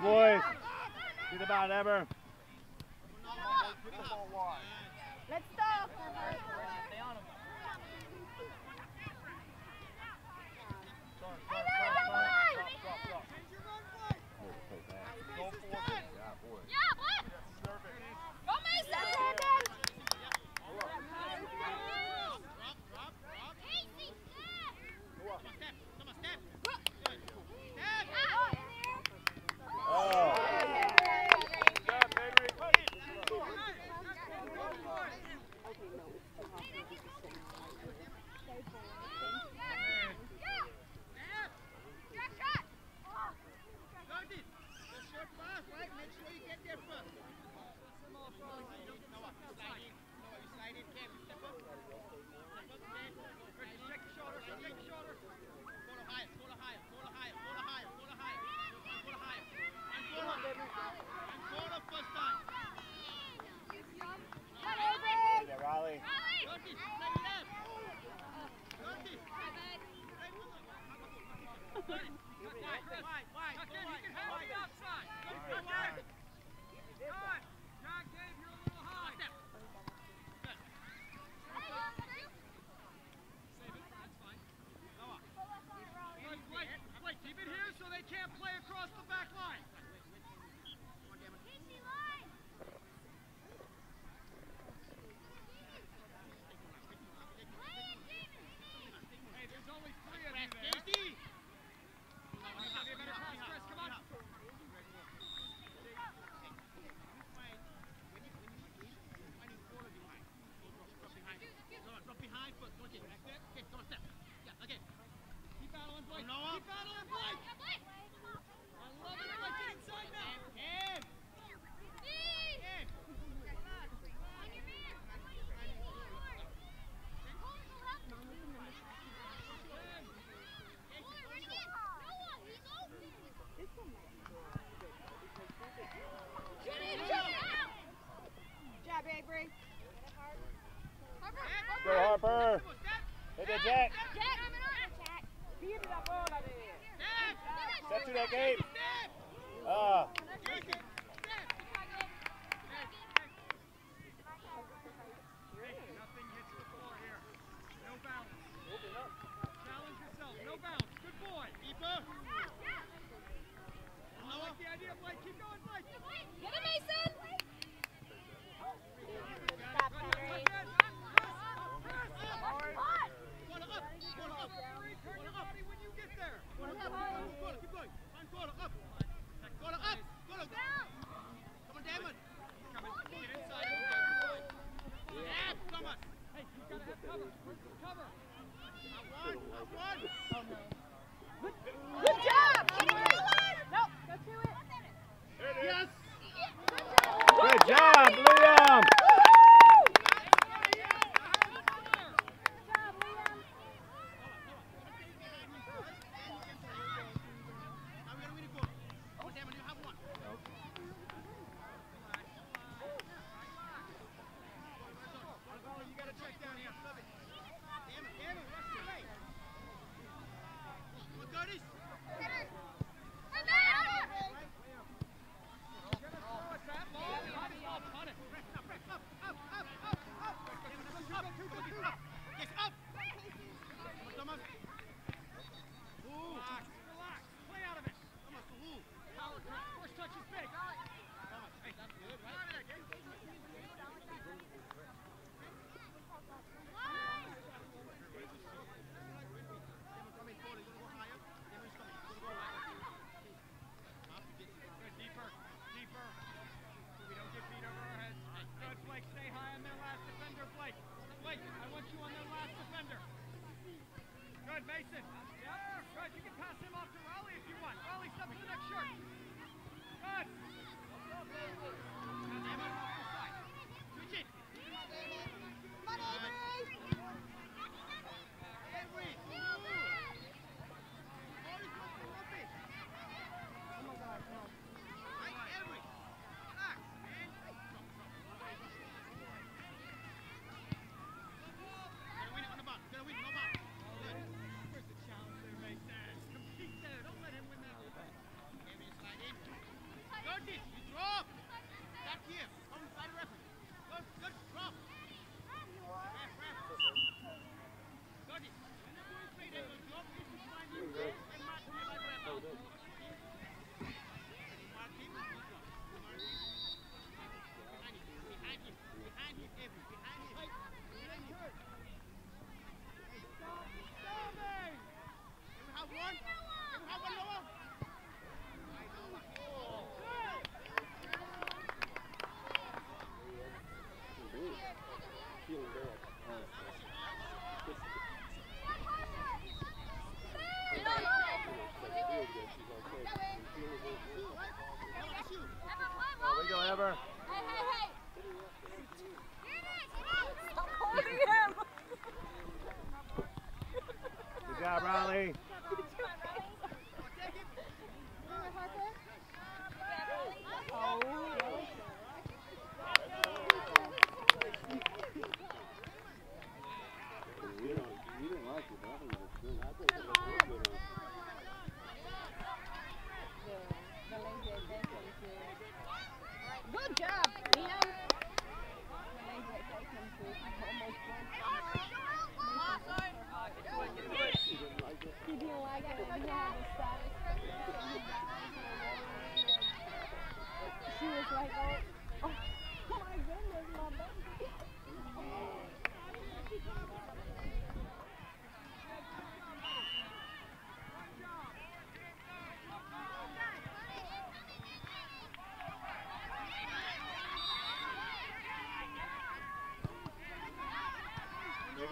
boys. Get about Ever.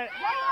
right.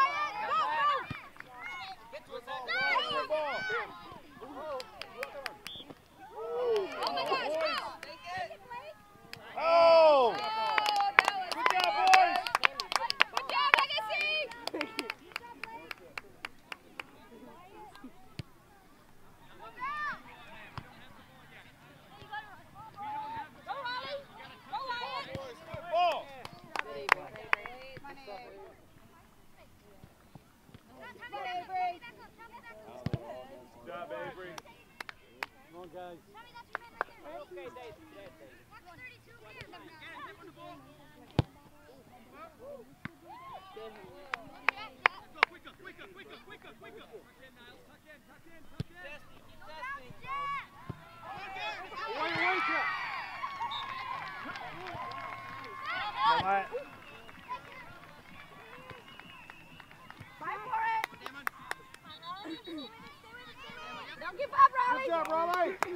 Good job, Raleigh! Go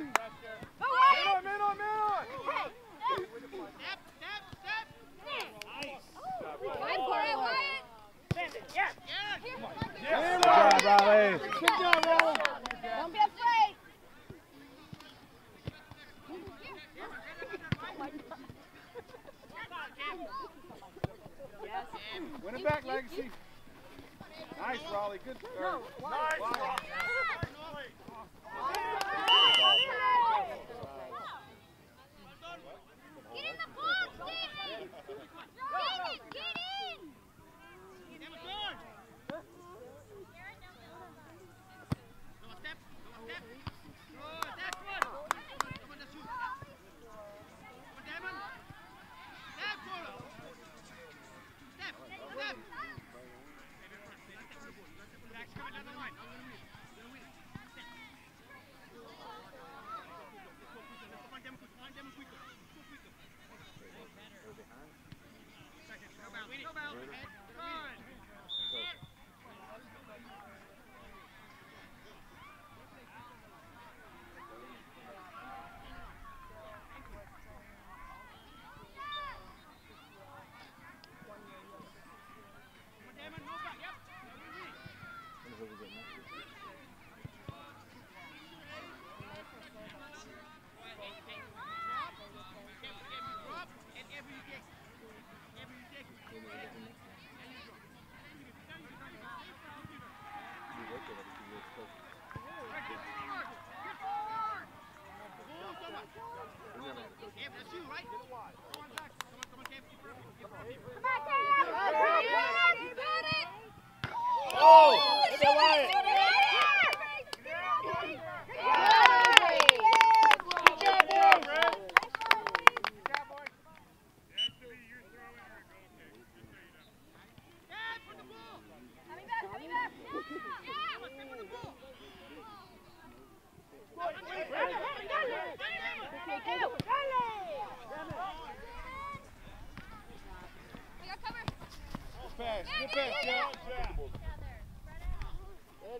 away! Man on, man on, man on! Hey! Yeah, yeah, come on. Yeah. Good job, Riley. Don't be afraid. Win it back, Legacy. Nice, Raleigh. Good. Nice, Raleigh. come on Oh!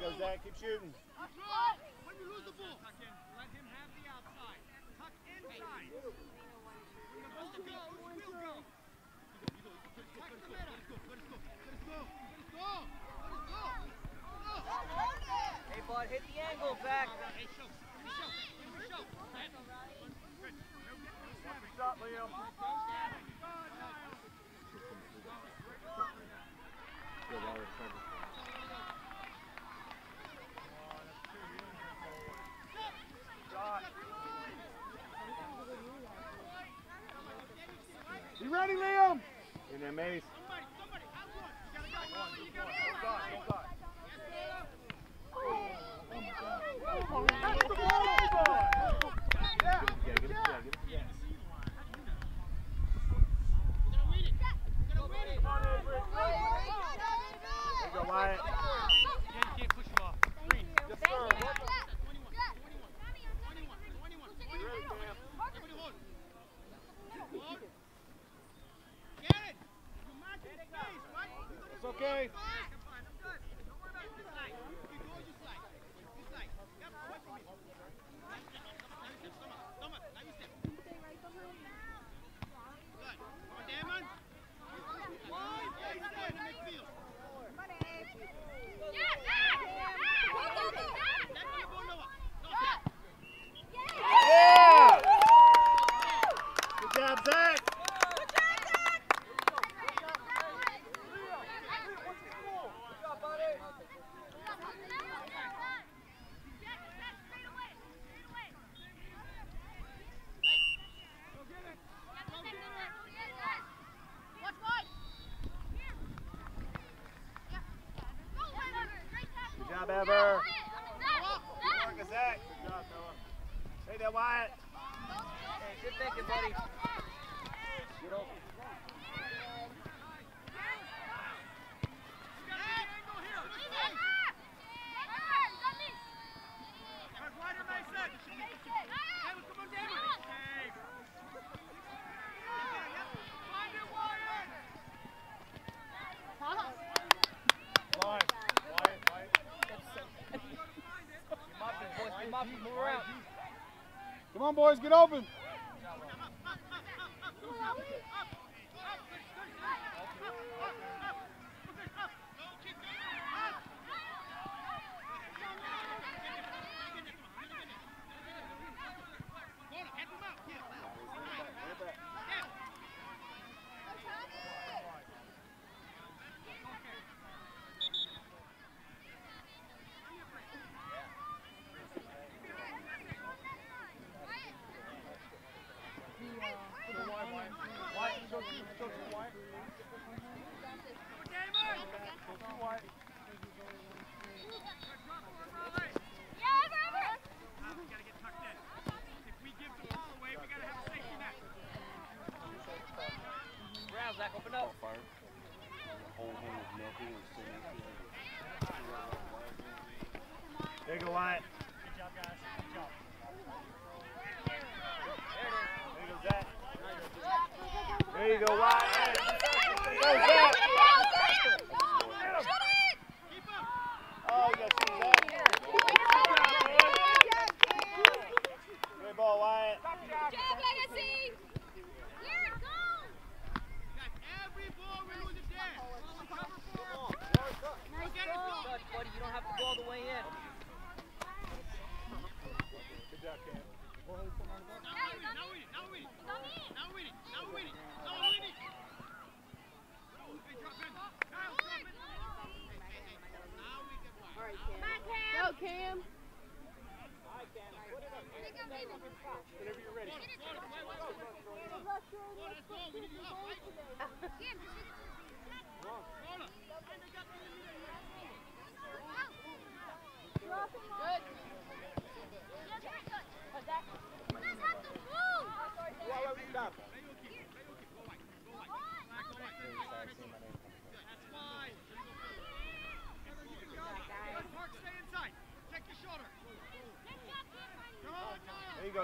you go, Zach. Keep shooting. When you lose the ball. Tuck in. Let him have the outside. Tuck inside. Let it go. It go. Go. Let it go. Let it go. Let it go. Let. Hey, bud, hit the angle back. Hey, show. Show. Show. Good shot, Liam. Liam! In their maze. Bever. Good job, Noah. Stay there, Wyatt. Hey, good thinking, buddy. on, boys, get open.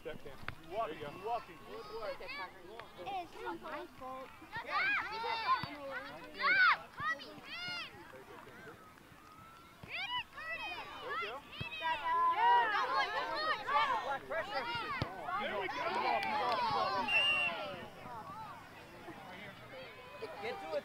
Step down. You walking. You go. walking. It's not my fault. Get to it,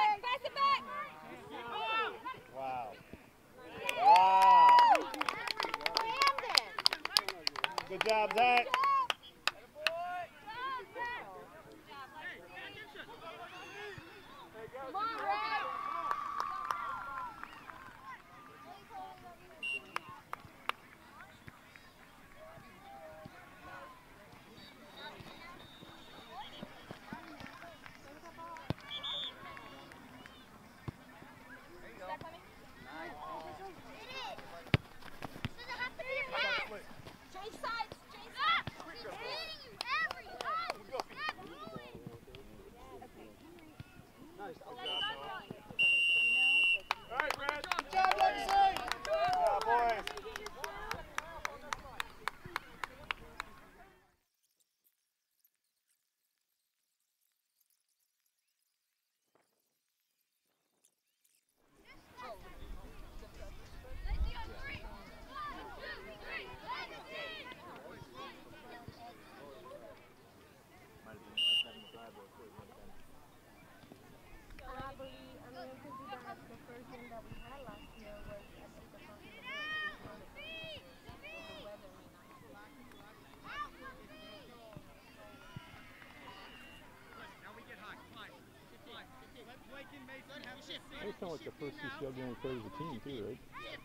Good job, Zach. Y'all doing with players as a team too, right?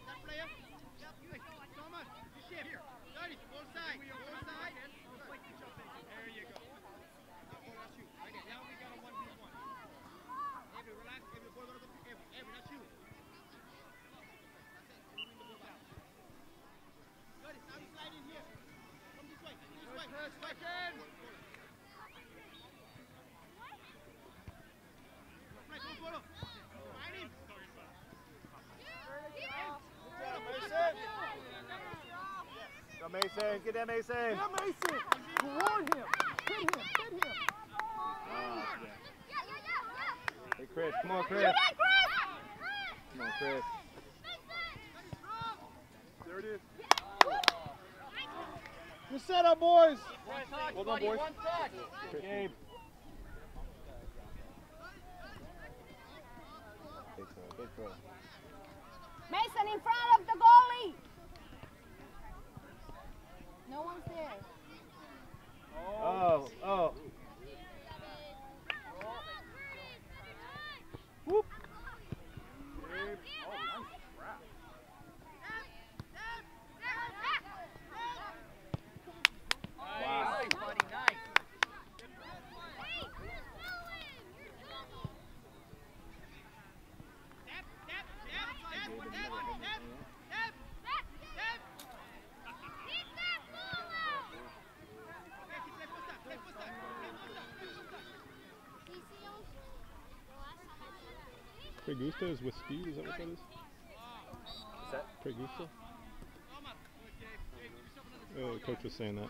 Mason. Get that, Mason. Get that, Mason. Warn him. Hit him. Hit him. Oh, yeah. Hey, Chris. Come on, Chris. Come on, Chris. There it is. Good setup, boys. Hold on, boys. One touch. Good game. Mason in front of the goalie. No one's there. Oh, oh. oh. Pregusta is with speed, is that what that is? What's that? Pregusta? Oh, the coach was saying that.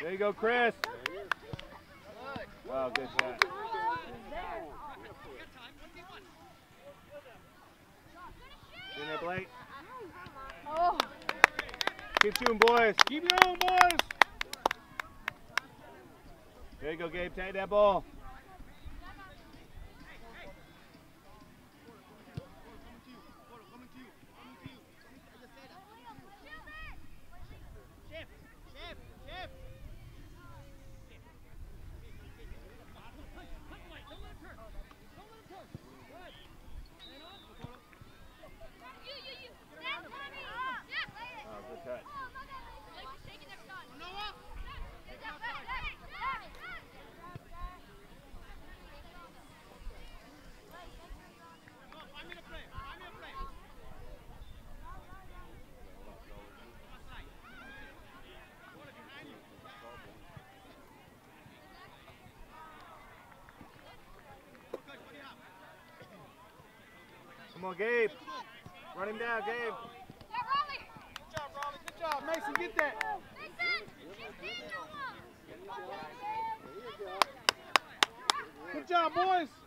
There you go, Chris. ball. on, Gabe. Run him down, Gabe. Good job, Raleigh. Good job, Mason. Get that. Good job, boys.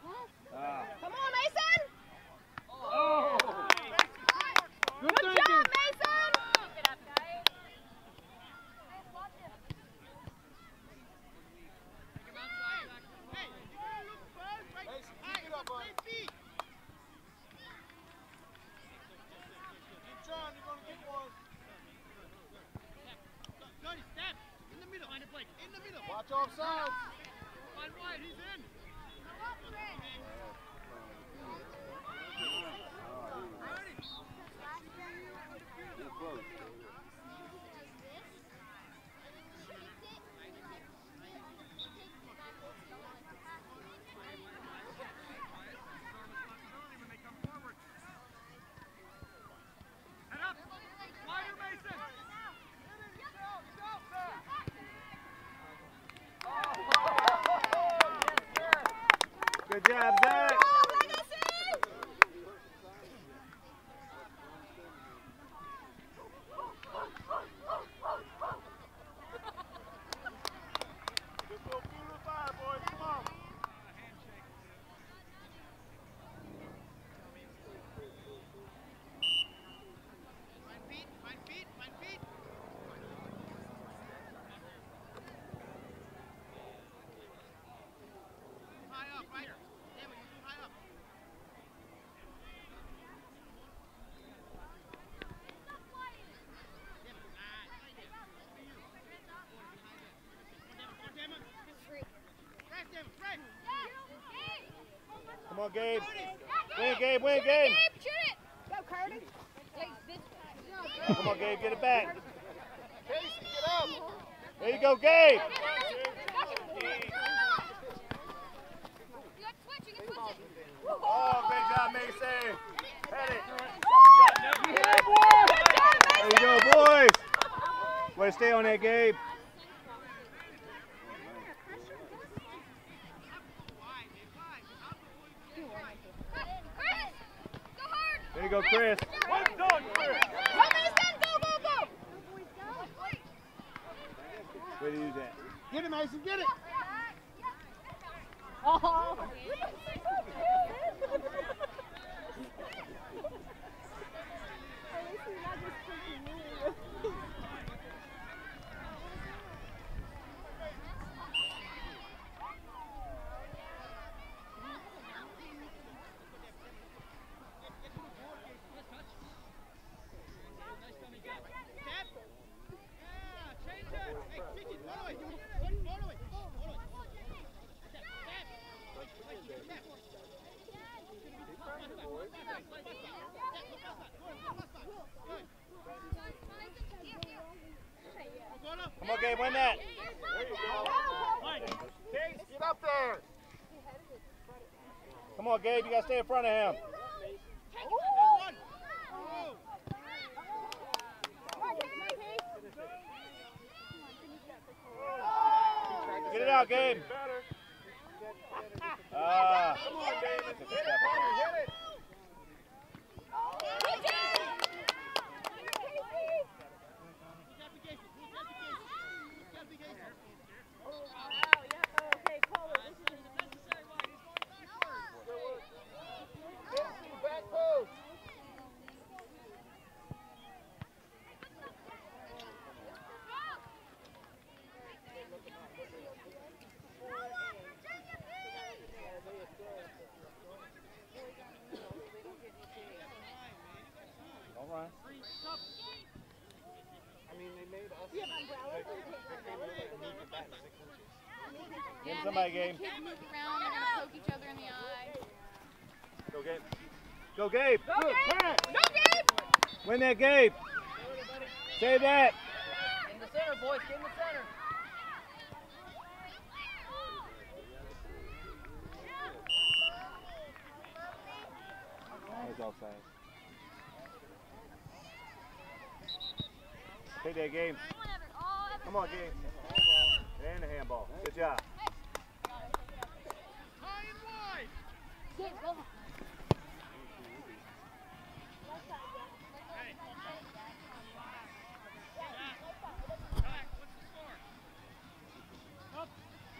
job, Gabe, win game. Gabe, shoot it. Go, Curtis. Come on, Gabe, get it back. Casey, get up. There you go, Gabe. You got to switch, you can switch it. Oh, great job, Mason. Head it. Good job, There you go, boys. Way to stay on that, Gabe. Chris, go hard. There you go, Chris. Well done, Chris. Come, Mason. Go, go, go. Way to use that. Get it, Mason, get it. Oh. Come on, Gabe, win that. Case, get up there. Come on, Gabe, you got to stay in front of him. Get it out, Gabe. Ah. Come on, David. I mean, they made us. Give him somebody, Gabe. Kids move around and poke each other in the eye. Go, Gabe. Go, Gabe. Good pass. Go, Gabe. Win that, Gabe. Say that. In the center, boys. Get in the center. That's offside. Take that, Gabe. Come on, Gabe. And the handball. Good job. High and wide. Gabe, go. Hey. Back. What's the score? Up.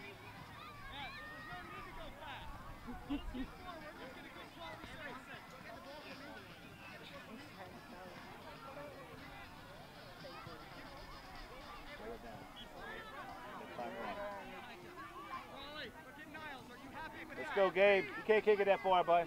Yeah, there's no need to go fast. What's the score? We're just gonna go slowly straight. Raleigh, look at Niles. Are you happy with Let's go, Gabe. You can't kick it that far, bud.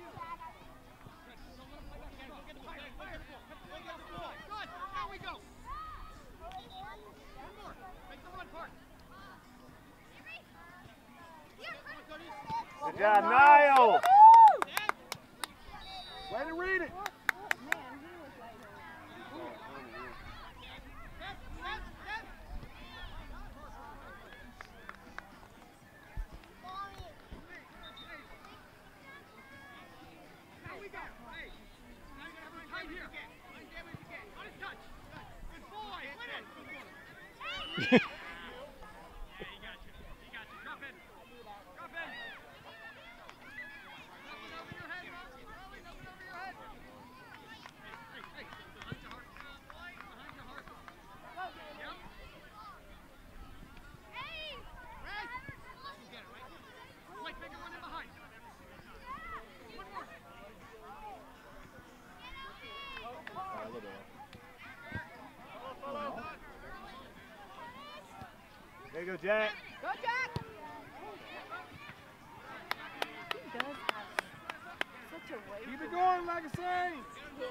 There you go, Jack. Go, Jack! He does have such a way. Keep it going, like I say. Go,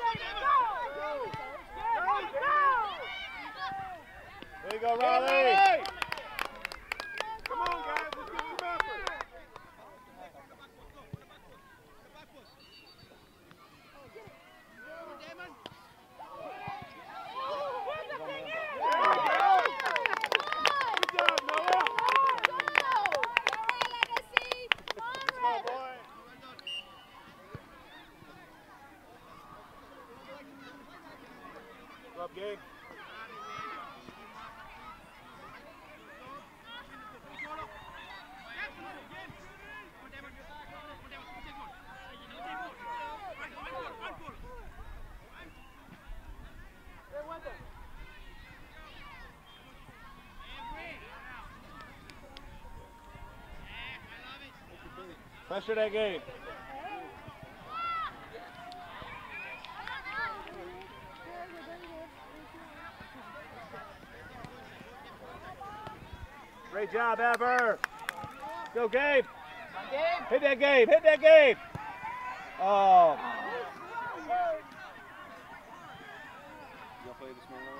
David, go! There you go, Riley. Come on, guys. Let's get some effort. Oh, Damon. Pressure that game. Job, Ever. Go, Gabe. Hit that Gabe. Hit that Gabe. Oh. Y'all play this morning?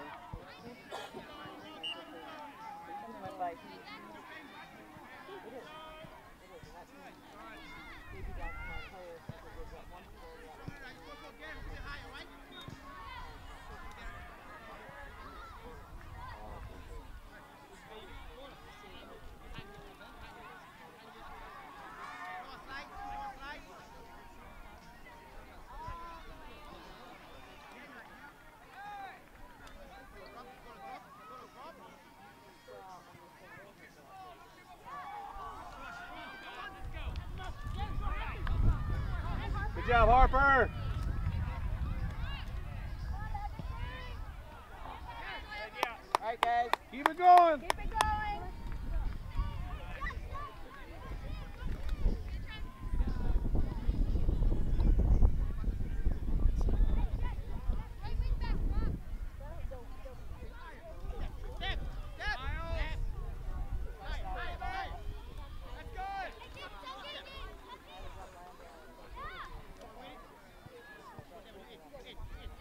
Good job, Harper. All right, guys. Keep it going. Keep it going.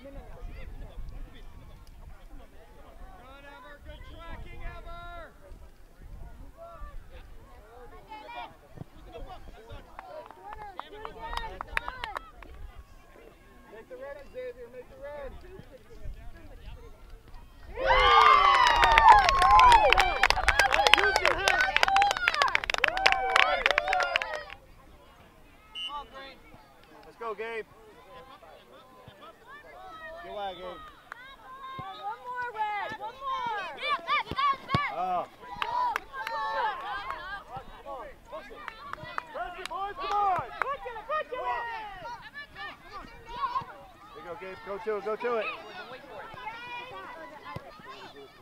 Good, Ever. Good tracking, Ever. Make the red, Xavier. Make the red. Let's go, Gabe. Get wide, Gabe. One more red. One more. Oh. Pressure, boys. Come on. There you go, Gabe. To it.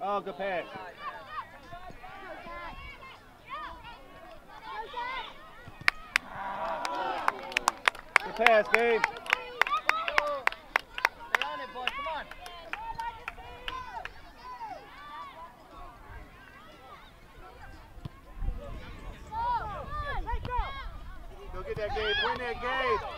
Oh, good pass. Good pass, Gabe. Get that Gabe. Win that Gabe.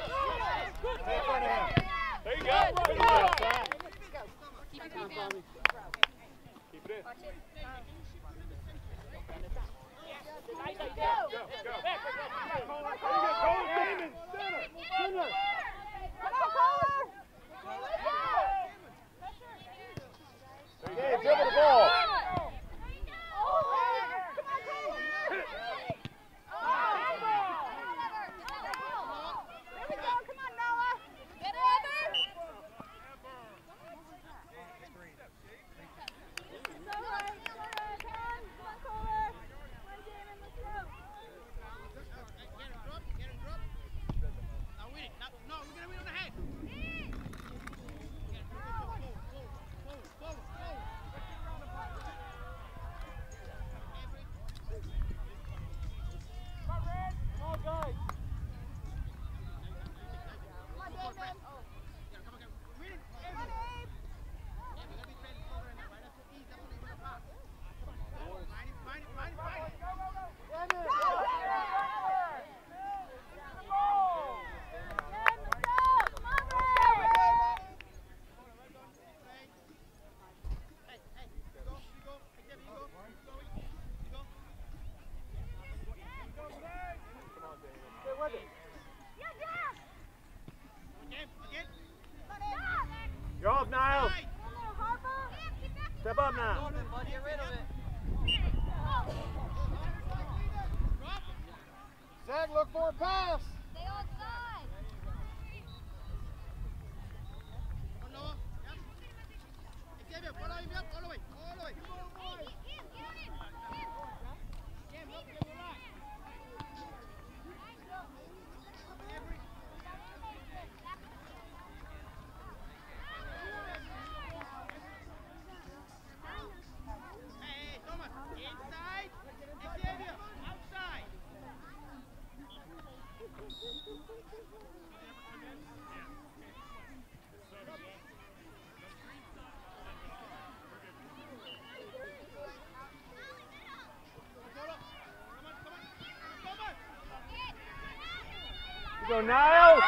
Go, Niles.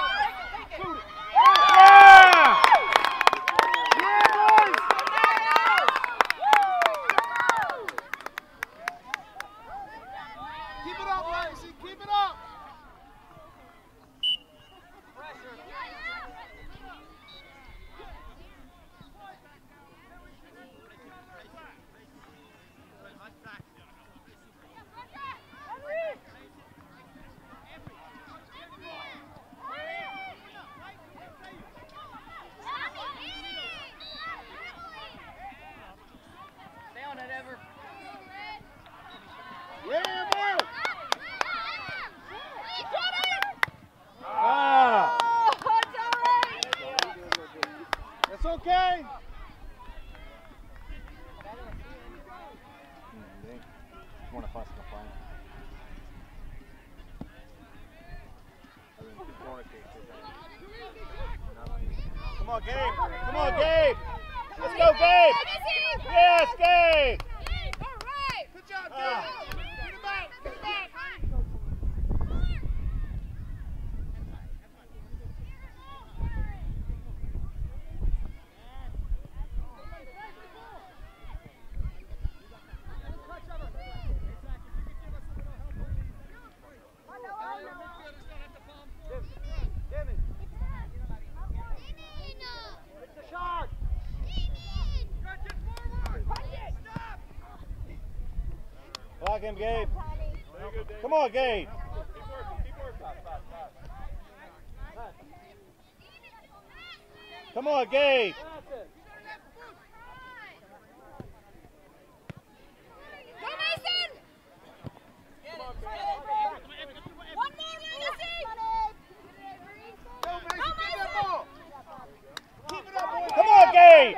Yeah! Keep it up, Legacy. Keep it up. Stay on it, Ever. Yeah, Ever. Ah! Oh, it's all right. That's okay. Want to fuss and complain. Come on, Gabe. Come on, Gabe. Let's go, Gabe. Yes, Gabe. Good job, Ah. Gabe. Get him out. Get him out. Block him, Gabe. Come on, Gabe. Come on, Gabe. Go Mason! One more legacy! Go, Mason. Get that ball. Keep it up, boys. Come on, Gabe.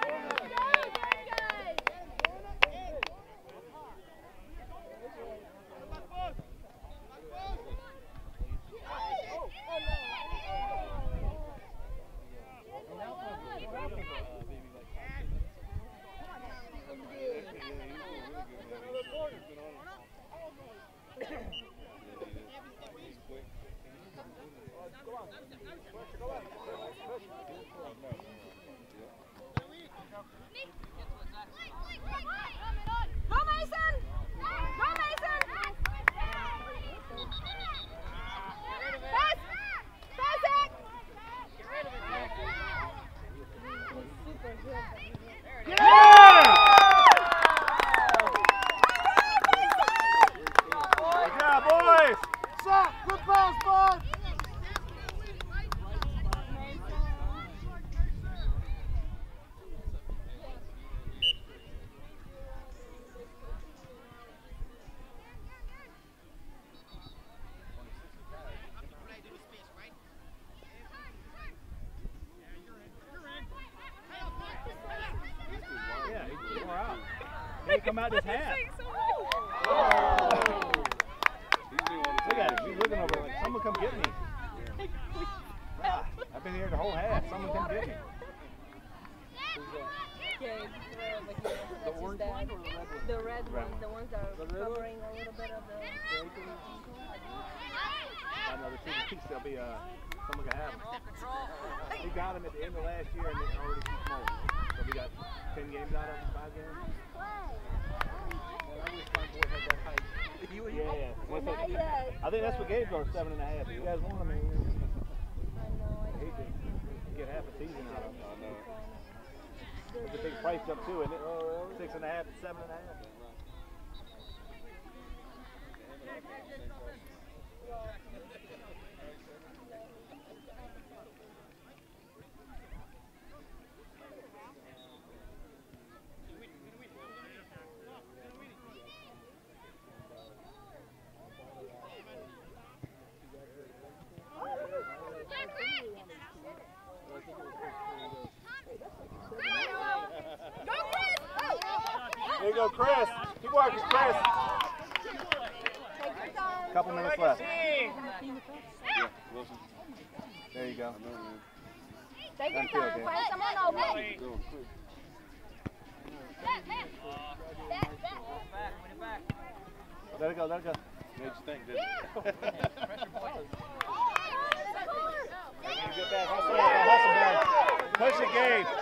Go Mason! Go Mason! Pass! Pass it! Good job, boys. Stop. Good pass, bud. Yeah, he he wore out. He come out his half. Look at him. He's looking over like, someone come get me. Ah, I've been here the whole half. Someone come get me. The orange one or the red one? The red Red ones, one. the ones that are covering a little bit of the. I know the two piece they'll be uh someone can have him. He got him at the end of last year and they already too small. So we got ten games out of him, five games. Yeah. What's Not that? yet. I think that's what Gabe's are seven and a half. You guys want him? I mean, I know. I hate to get half a season out of him. It's a big price jump too, isn't it? Six and a half to seven and a half. Go, Chris. Keep working, Chris. Take. Couple minutes left. Yeah, Wilson. There you go. I know, man. Take your time. Find someone open. Back, back. Back, back. Back, back. Let it go, let it go. Made you think, didn't it? Get back. Hustle, hustle, boy. Push it, Gabe.